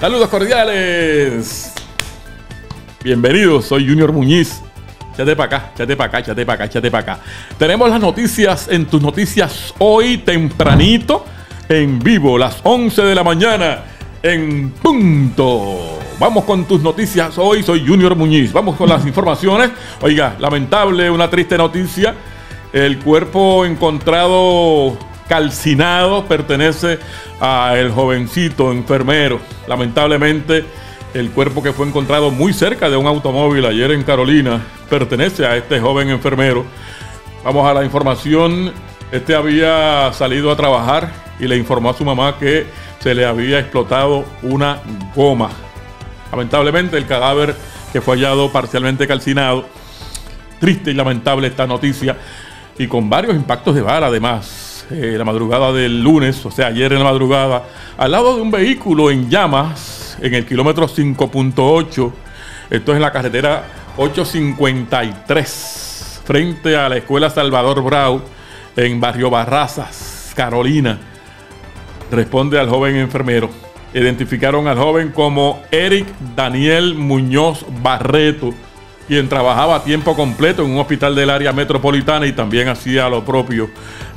Saludos cordiales. Bienvenidos, soy Junior Muñiz. Chate para acá, chate para acá, chate para acá, chate para acá. Tenemos las noticias en tus noticias hoy tempranito, en vivo, las 11 de la mañana, en punto. Vamos con tus noticias hoy, soy Junior Muñiz. Vamos con las informaciones. Oiga, lamentable, una triste noticia. El cuerpo encontrado calcinado pertenece al jovencito enfermero. Lamentablemente, el cuerpo que fue encontrado muy cerca de un automóvil ayer en Carolina pertenece a este joven enfermero. Vamos a la información. Este había salido a trabajar y le informó a su mamá que se le había explotado una goma. Lamentablemente el cadáver que fue hallado parcialmente calcinado. Triste y lamentable esta noticia y con varios impactos de bala además. Eh, la madrugada del lunes, o sea, ayer en la madrugada, al lado de un vehículo en llamas en el kilómetro 5.8. Esto es en la carretera 853, frente a la escuela Salvador Brau, en Barrio Barrazas, Carolina. Responde al joven enfermero. Identificaron al joven como Eric Daniel Muñoz Barreto quien trabajaba a tiempo completo en un hospital del área metropolitana y también hacía lo propio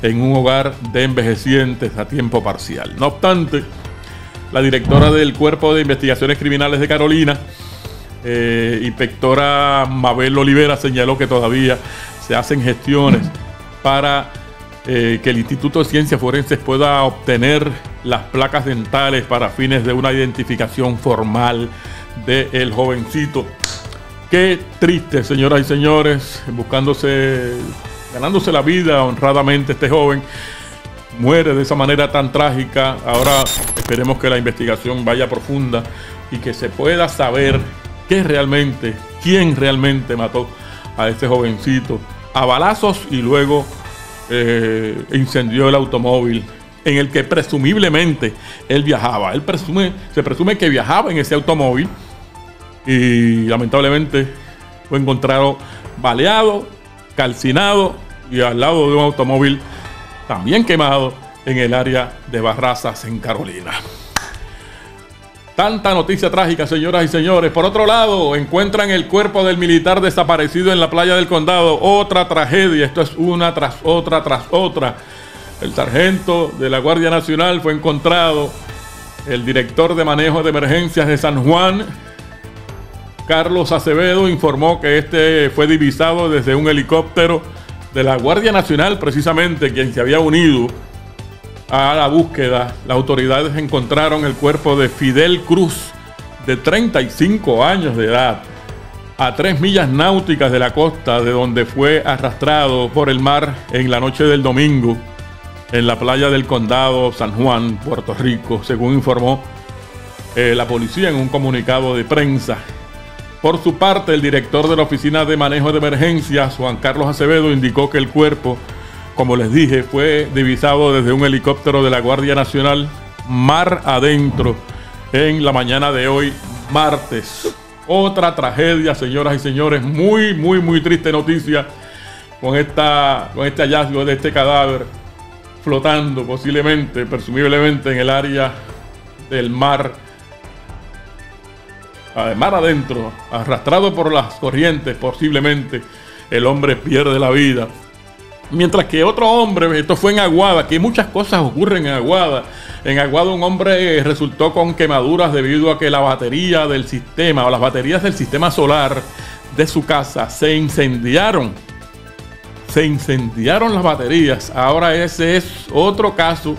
en un hogar de envejecientes a tiempo parcial. No obstante, la directora del Cuerpo de Investigaciones Criminales de Carolina, eh, inspectora Mabel Olivera, señaló que todavía se hacen gestiones para eh, que el Instituto de Ciencias Forenses pueda obtener las placas dentales para fines de una identificación formal del jovencito Qué triste, señoras y señores, buscándose, ganándose la vida honradamente este joven. Muere de esa manera tan trágica. Ahora esperemos que la investigación vaya profunda y que se pueda saber qué realmente, quién realmente mató a este jovencito a balazos y luego eh, incendió el automóvil en el que presumiblemente él viajaba. Él presume, se presume que viajaba en ese automóvil y lamentablemente fue encontrado baleado, calcinado y al lado de un automóvil también quemado en el área de Barrazas, en Carolina. Tanta noticia trágica, señoras y señores. Por otro lado, encuentran el cuerpo del militar desaparecido en la playa del condado. Otra tragedia. Esto es una tras otra tras otra. El sargento de la Guardia Nacional fue encontrado. El director de manejo de emergencias de San Juan Carlos Acevedo informó que este fue divisado desde un helicóptero de la Guardia Nacional, precisamente quien se había unido a la búsqueda. Las autoridades encontraron el cuerpo de Fidel Cruz, de 35 años de edad, a tres millas náuticas de la costa de donde fue arrastrado por el mar en la noche del domingo en la playa del condado San Juan, Puerto Rico, según informó eh, la policía en un comunicado de prensa. Por su parte, el director de la Oficina de Manejo de Emergencias, Juan Carlos Acevedo, indicó que el cuerpo, como les dije, fue divisado desde un helicóptero de la Guardia Nacional mar adentro en la mañana de hoy, martes. Otra tragedia, señoras y señores, muy, muy, muy triste noticia con, esta, con este hallazgo de este cadáver flotando posiblemente, presumiblemente en el área del mar mar adentro, arrastrado por las corrientes, posiblemente el hombre pierde la vida. Mientras que otro hombre, esto fue en Aguada, que muchas cosas ocurren en Aguada. En Aguada un hombre resultó con quemaduras debido a que la batería del sistema o las baterías del sistema solar de su casa se incendiaron. Se incendiaron las baterías. Ahora ese es otro caso.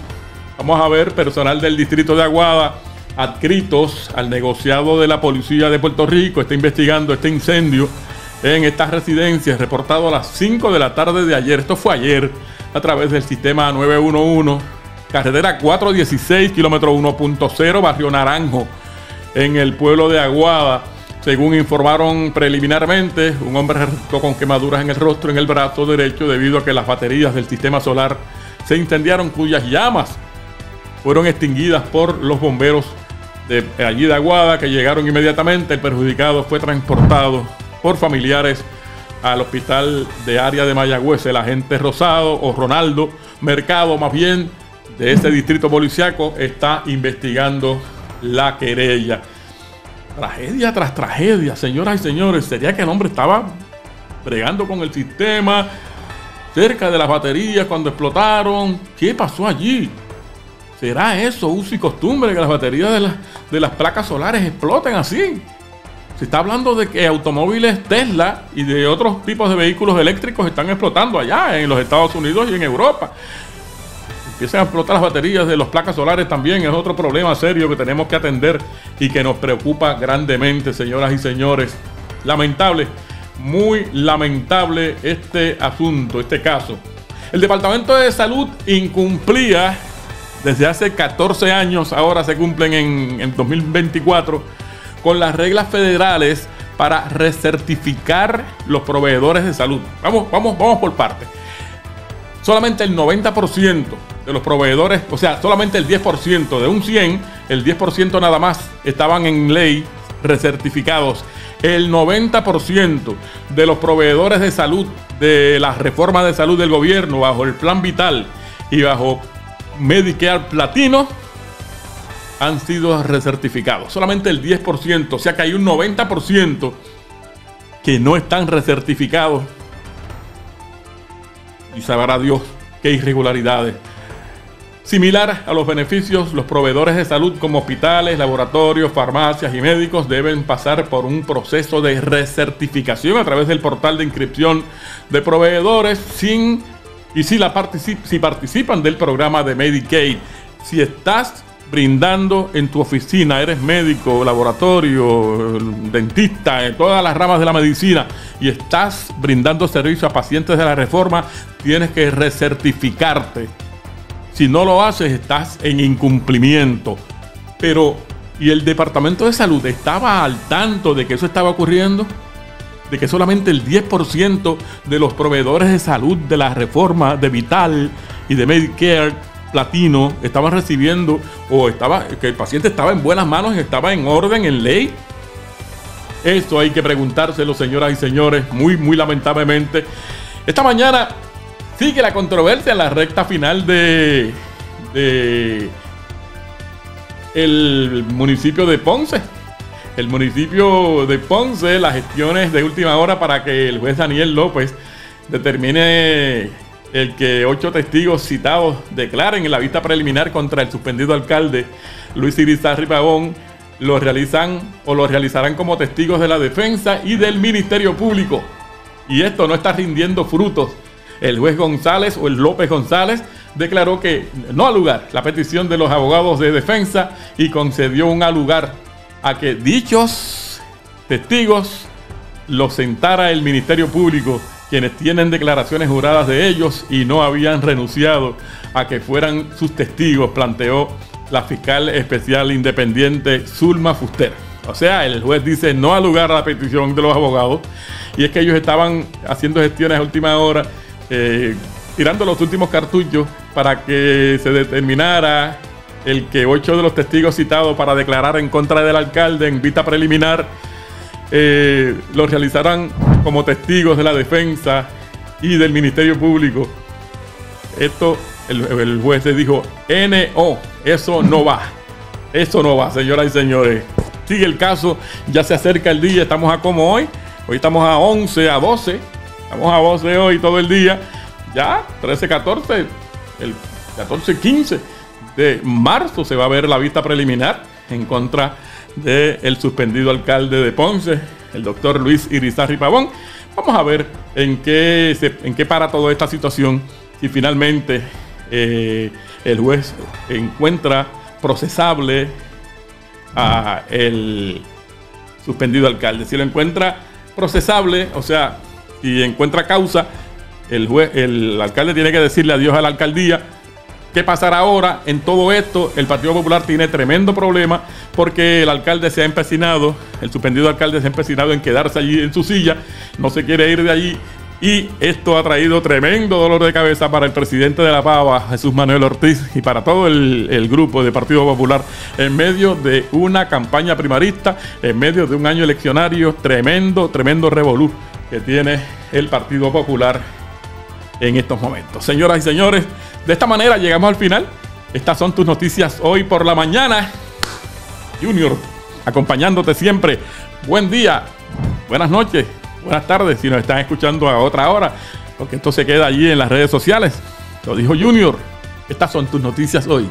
Vamos a ver, personal del distrito de Aguada adscritos al negociado de la Policía de Puerto Rico está investigando este incendio en estas residencias reportado a las 5 de la tarde de ayer. Esto fue ayer a través del sistema 911, carretera 416, kilómetro 1.0, barrio Naranjo, en el pueblo de Aguada. Según informaron preliminarmente, un hombre resultó con quemaduras en el rostro y en el brazo derecho debido a que las baterías del sistema solar se incendiaron cuyas llamas fueron extinguidas por los bomberos de allí de Aguada que llegaron inmediatamente. El perjudicado fue transportado por familiares al hospital de área de Mayagüez. El agente Rosado o Ronaldo Mercado, más bien, de ese distrito policiaco, está investigando la querella. Tragedia tras tragedia, señoras y señores. Sería que el hombre estaba bregando con el sistema cerca de las baterías cuando explotaron. ¿Qué pasó allí? ¿Será eso uso y costumbre que las baterías de, de las placas solares exploten así? Se está hablando de que automóviles Tesla y de otros tipos de vehículos eléctricos están explotando allá en los Estados Unidos y en Europa. Empiezan a explotar las baterías de las placas solares también. Es otro problema serio que tenemos que atender y que nos preocupa grandemente, señoras y señores. Lamentable, muy lamentable este asunto, este caso. El Departamento de Salud incumplía desde hace 14 años, ahora se cumplen en, en 2024 con las reglas federales para recertificar los proveedores de salud. Vamos, vamos, vamos por partes. Solamente el 90% de los proveedores, o sea, solamente el 10% de un 100, el 10% nada más estaban en ley recertificados. El 90% de los proveedores de salud de las reformas de salud del gobierno bajo el plan vital y bajo Medicare Platino han sido recertificados. Solamente el 10%, o sea que hay un 90% que no están recertificados. Y sabrá Dios qué irregularidades. Similar a los beneficios, los proveedores de salud como hospitales, laboratorios, farmacias y médicos deben pasar por un proceso de recertificación a través del portal de inscripción de proveedores sin y si, la participan del programa de Medicaid. Si estás brindando en tu oficina, eres médico, laboratorio, dentista, en todas las ramas de la medicina y estás brindando servicio a pacientes de la reforma, tienes que recertificarte. Si no lo haces, estás en incumplimiento. Pero, ¿y el Departamento de Salud estaba al tanto de que eso estaba ocurriendo? De que solamente el 10% de los proveedores de salud de la reforma de Vital y de Medicare platino estaban recibiendo o estaba que el paciente estaba en buenas manos y estaba en orden, en ley. Esto hay que preguntárselo, señoras y señores, muy, muy lamentablemente. Esta mañana sigue la controversia en la recta final de, de el municipio de Ponce. El municipio de Ponce, las gestiones de última hora para que el juez Daniel López determine el que ocho testigos citados declaren en la vista preliminar contra el suspendido alcalde Luis Irizarri Pavón lo realizan o lo realizarán como testigos de la defensa y del Ministerio Público. Y esto no está rindiendo frutos. El juez González o el López González declaró que no ha lugar la petición de los abogados de defensa y concedió un lugar a que dichos testigos los sentara el Ministerio Público quienes tienen declaraciones juradas de ellos y no habían renunciado a que fueran sus testigos, planteó la fiscal especial independiente Zulma Fuster. O sea, el juez dice no al lugar a la petición de los abogados y es que ellos estaban haciendo gestiones a última hora, eh, tirando los últimos cartuchos para que se determinara el que ocho de los testigos citados para declarar en contra del alcalde en vista preliminar eh, lo realizarán como testigos de la defensa y del Ministerio Público. Esto, el, juez le dijo, NO, eso no va. Eso no va, señoras y señores. Sigue el caso, ya se acerca el día, estamos a como hoy. Hoy estamos a 11, a 12. Estamos a 12 hoy todo el día. Ya, 13, 14, el 14, 15 de marzo se va a ver la vista preliminar en contra del suspendido alcalde de Ponce, el doctor Luis Irizarri Pavón. Vamos a ver en qué, en qué para toda esta situación si finalmente eh, el juez encuentra procesable a el suspendido alcalde. Si lo encuentra procesable, o sea, si encuentra causa, el, juez, el alcalde tiene que decirle adiós a la alcaldía ¿Qué pasará ahora en todo esto? El Partido Popular tiene tremendo problema porque el alcalde se ha empecinado, el suspendido alcalde se ha empecinado en quedarse allí en su silla, no se quiere ir de allí y esto ha traído tremendo dolor de cabeza para el presidente de la Pava, Jesús Manuel Ortiz, y para todo el, grupo de Partido Popular, en medio de una campaña primarista, en medio de un año eleccionario tremendo, tremendo revolú que tiene el Partido Popular en estos momentos. Señoras y señores, de esta manera llegamos al final. Estas son tus noticias hoy por la mañana. Junior, acompañándote siempre. Buen día, buenas noches, buenas tardes si nos están escuchando a otra hora, porque esto se queda allí en las redes sociales. Lo dijo Junior. Estas son tus noticias hoy.